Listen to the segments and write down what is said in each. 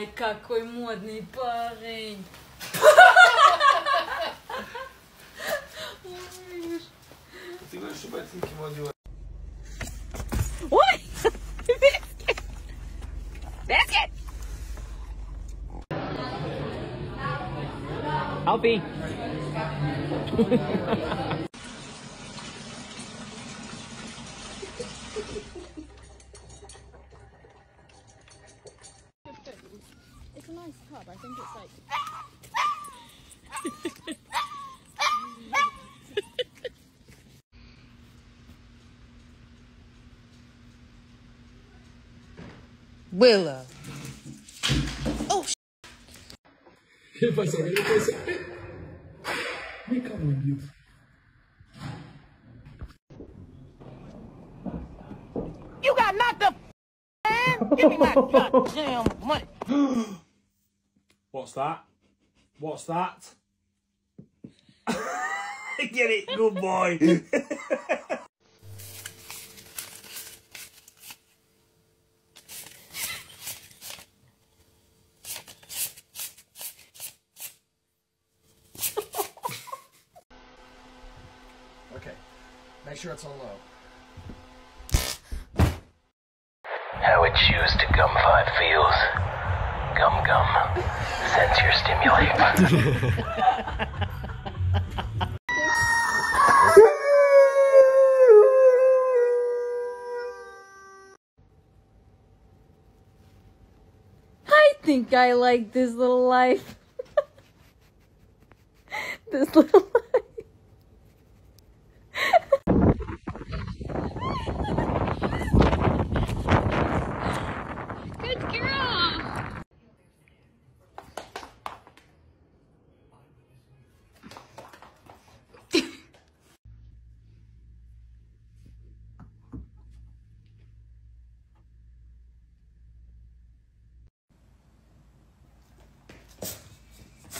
Ай, какой модный парень. Ты говоришь, что ботинки модила. Ой! It's a nice cub. I think it's like. Willow. Oh, faz assim, ele faz assim. Vem cá, meu Deus. You got knocked up, man! Give me my goddamn money. What's that? What's that? Get it, good boy. okay, make sure it's on low. Sense your stimulate. I think I like this little life. this little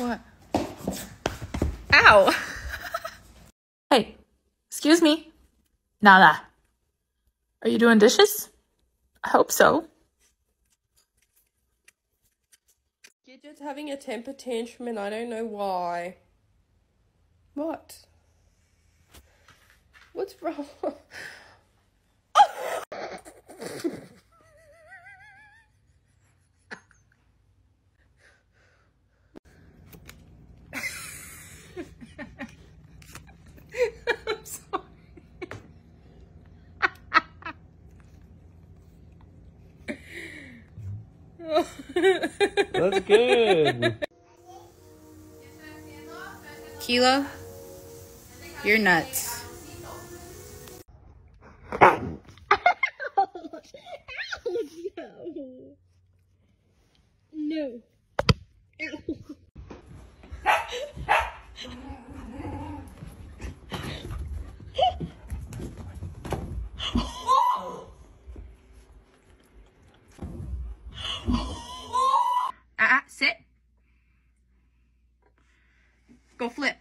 What? Ow! hey, excuse me. Nada. Are you doing dishes? I hope so. You're having a temper tantrum and I don't know why. What? What's wrong? I'm oh sorry. That's good. Kilo, you're nuts. No. Ah, uh, sit. Go flip.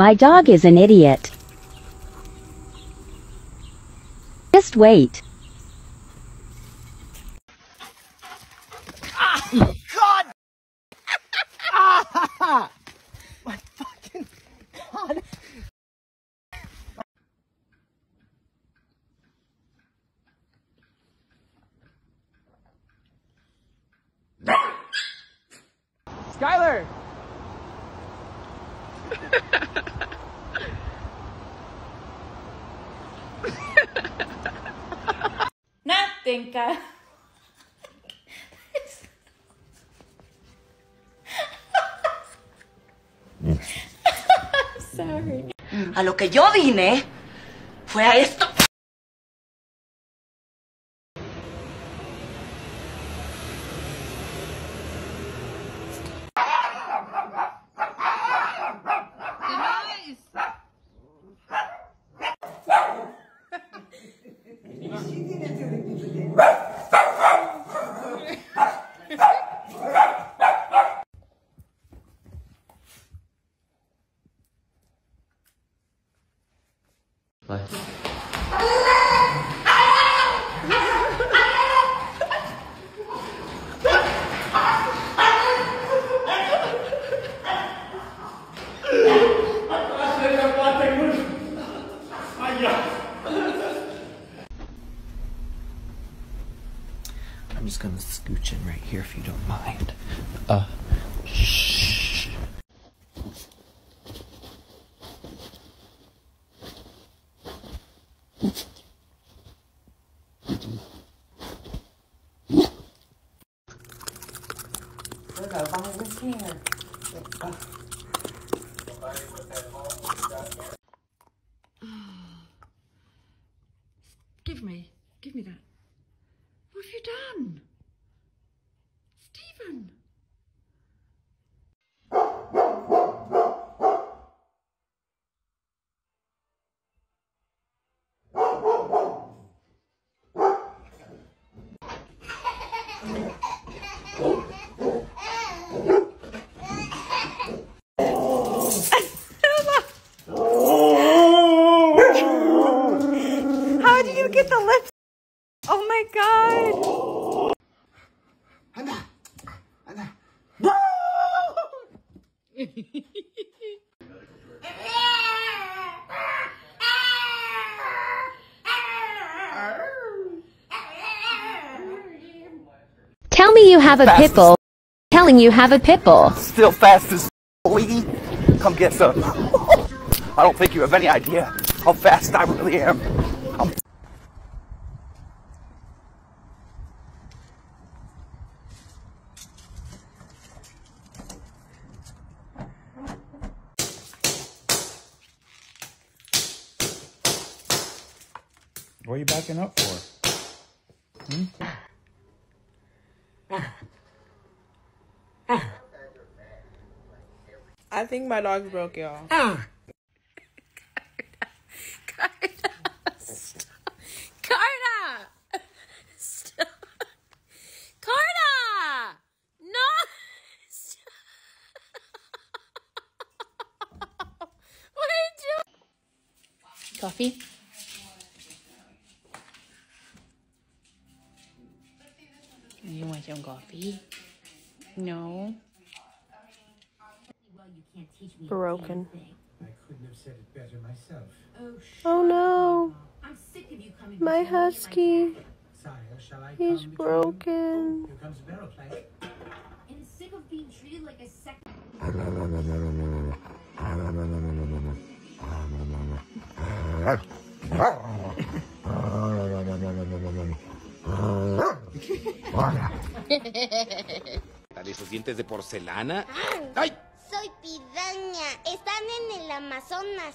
My dog is an idiot. Just wait. Ka. Sorry. A lo que yo vine fue a esto. just gonna scooch in right here if you don't mind. Uh, shh. Have a pit bull. Telling you have a pit bull. Still fast as Wiggy. Come get some. I don't think you have any idea how fast I really am. I'm What are you backing up for? Think my dog broke y'all. Ah. Carta! Stop. Carta! No! Stop. what are you doing? Coffee? You want some coffee? No. Broken. I couldn't have said it better myself. Oh, oh no. I'm sick of you coming My husky. Sire, shall I He's come broken. Here comes a barrel. And sick of being treated like a second. ¿De esos dientes de porcelana? ¡Ay! Soy piraña. Están en el Amazonas.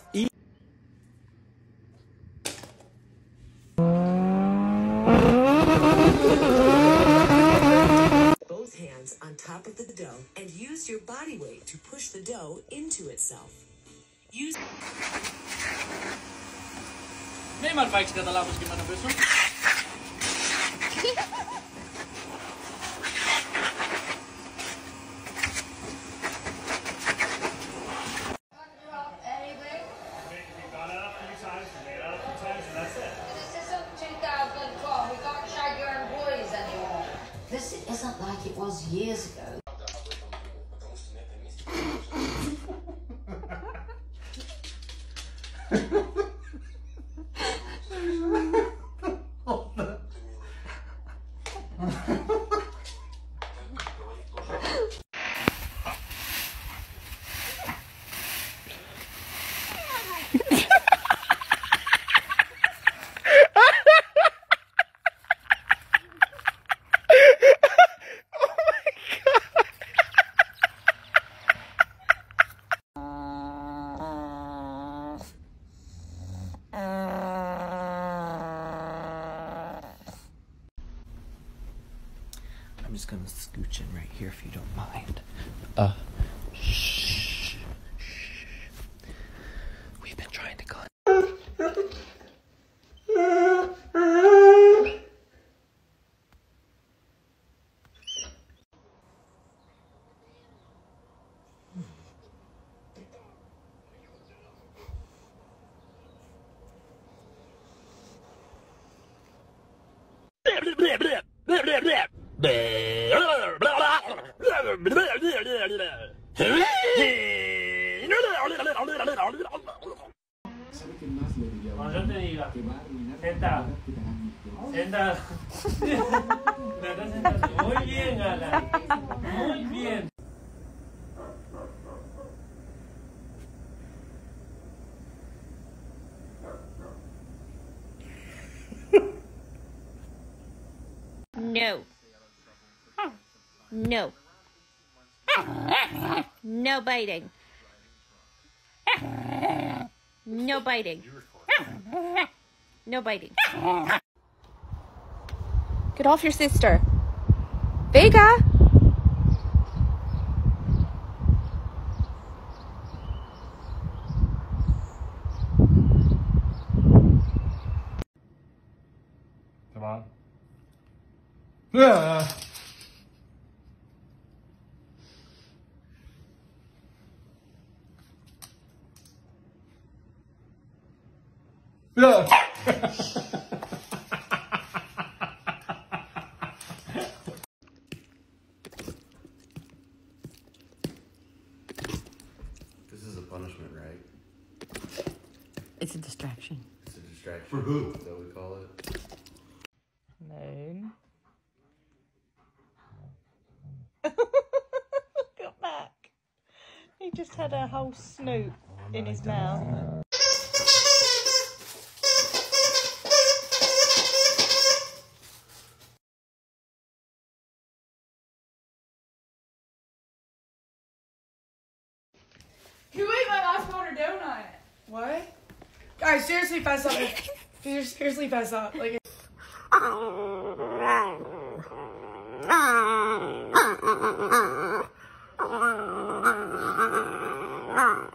Both hands on top of the dough and use your body weight to push the dough into itself. Use May mal bikes ka talapos gimana anymore. This isn't like it was years ago. Just gonna scooch in right here if you don't mind. Uh, shh. Bien. No. No. No biting. No biting. No biting. Get off your sister. Vega! Come on. Yeah. Yeah. This is a punishment, right? It's a distraction. It's a distraction. For who? Is that what we call it? Moon. Look at Mac. He just had a whole snoot oh, in his mouth. Who ate my last water donut? What? Guys, seriously, fess up. Ser- seriously, fess up. Like. Ma'am.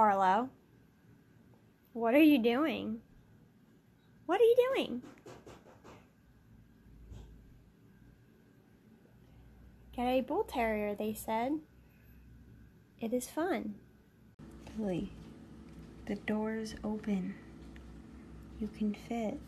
Arlo, what are you doing? What are you doing? Get a bull terrier, they said. It is fun. Billy, the door's open. You can fit.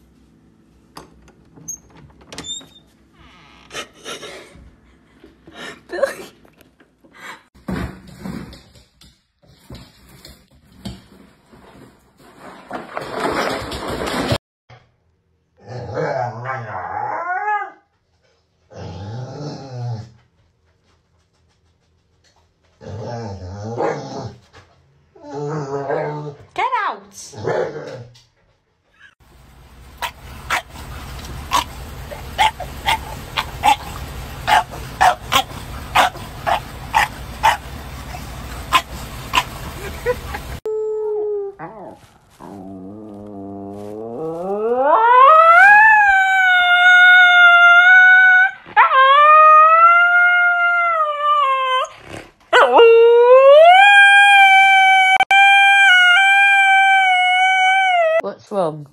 Wrong?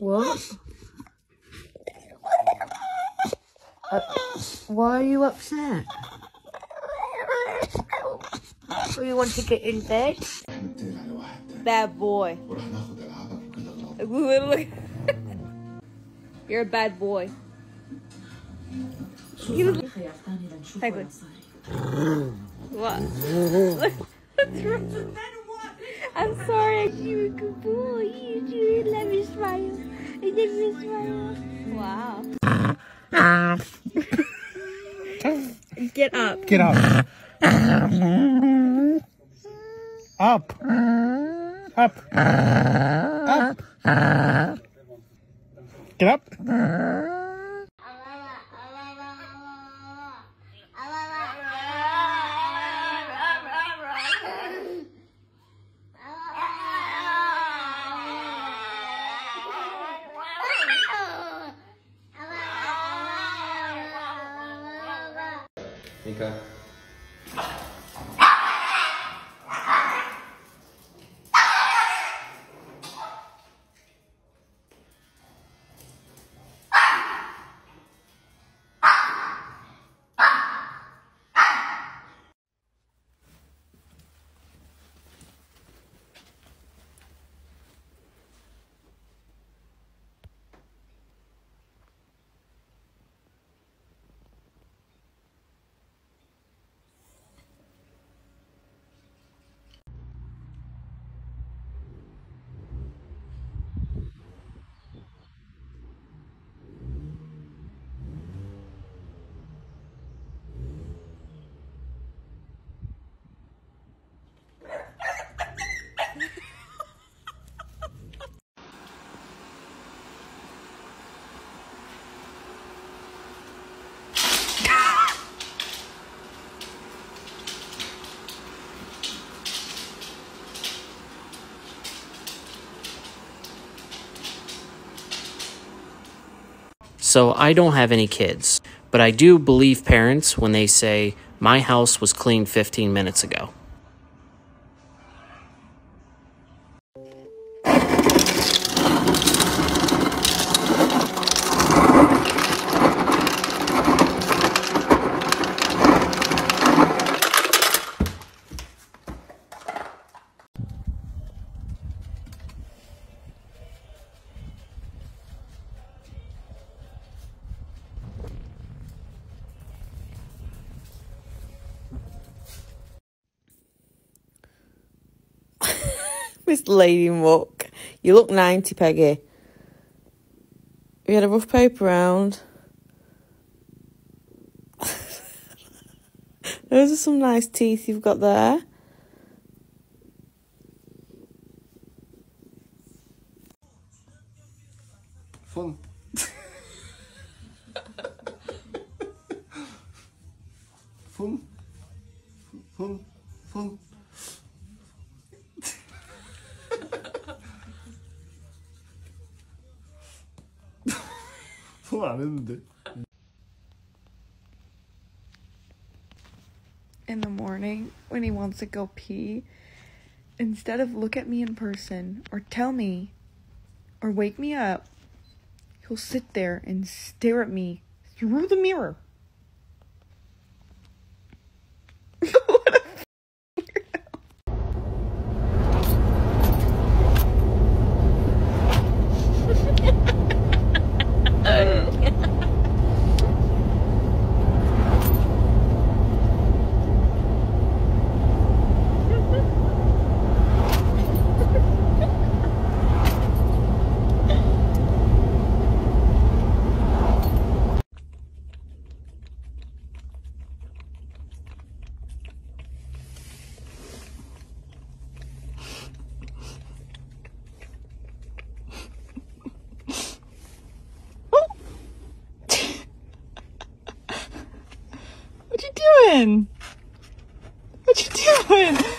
What? Uh, why are you upset? Do you want to get in bed? bad boy. You're a bad boy. Look. Hey. What? I'm sorry, I keep a good boy. You do let me smile. Let me smile. Wow. Get up. Get up. Up. Up. Up. Get up. So I don't have any kids, but I do believe parents when they say, My house was cleaned 15 minutes ago. Miss Lady Muck. You look 90, Peggy. We had a rough paper round. Those are some nice teeth you've got there. Fun. Fun. Fun. In the morning, when he wants to go pee, instead of look at me in person or tell me or wake me up, he'll sit there and stare at me through the mirror. Doing? What you doing?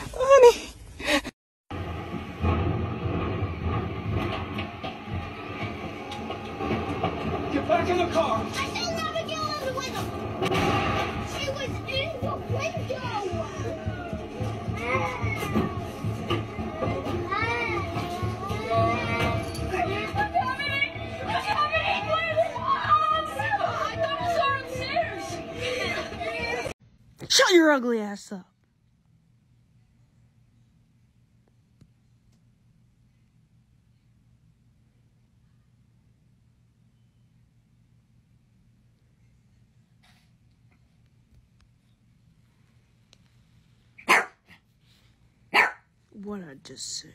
ass up. what I just say.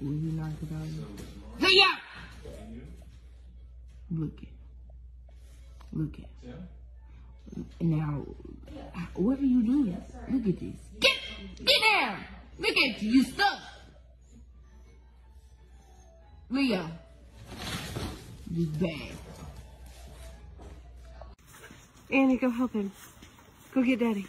What do you like about it? Look it. Now, what are you doing? Look at this. Get, get down! Look at you, you stuck! Leo. You bad. Annie, go help him. Go get Daddy.